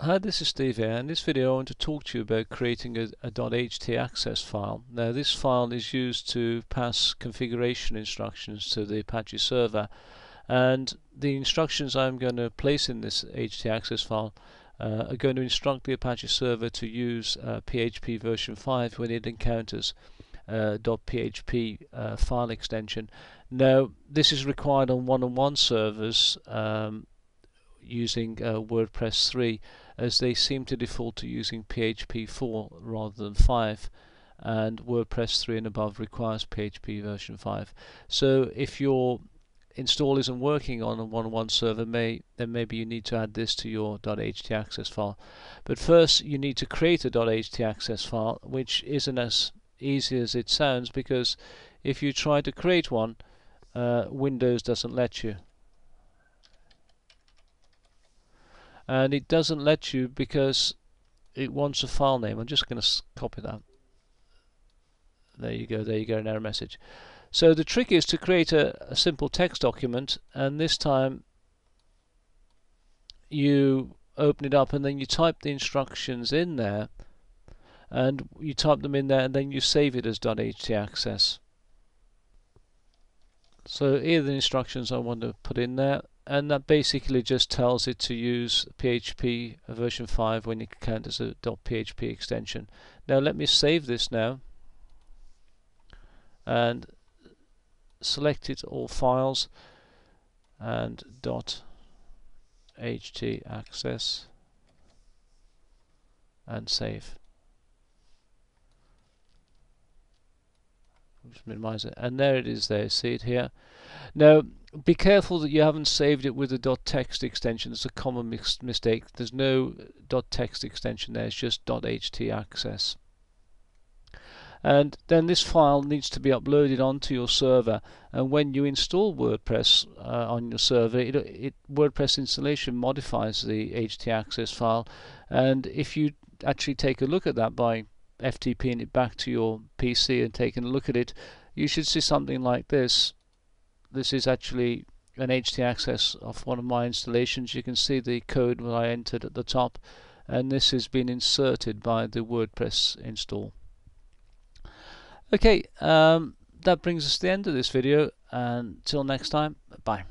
Hi, this is Steve here. In this video I want to talk to you about creating a, a .htaccess file. Now this file is used to pass configuration instructions to the Apache server and the instructions I'm going to place in this htaccess file uh, are going to instruct the Apache server to use uh, PHP version 5 when it encounters uh, .php uh, file extension. Now this is required on one-on-one -on -one servers um, using uh, WordPress 3 as they seem to default to using PHP 4 rather than 5 and WordPress 3 and above requires PHP version 5 so if your install isn't working on a one-on-one server may then maybe you need to add this to your .htaccess file. But first you need to create a .htaccess file which isn't as easy as it sounds because if you try to create one uh, Windows doesn't let you and it doesn't let you because it wants a file name. I'm just going to copy that. There you go, there you go, an error message. So the trick is to create a, a simple text document and this time you open it up and then you type the instructions in there and you type them in there and then you save it as .htaccess. So here are the instructions I want to put in there and that basically just tells it to use PHP version 5 when it count as a .php extension. Now let me save this now and select it all files and .htaccess and save. Just minimize it and there it is there see it here now be careful that you haven't saved it with a .text extension. It's a common mis mistake. There's no .text extension there. It's just .htaccess. And then this file needs to be uploaded onto your server. And when you install WordPress uh, on your server, it, it, WordPress installation modifies the htaccess file. And if you actually take a look at that by FTPing it back to your PC and taking a look at it, you should see something like this this is actually an HT access of one of my installations. You can see the code that I entered at the top and this has been inserted by the WordPress install. Okay, um, that brings us to the end of this video. Until next time, bye.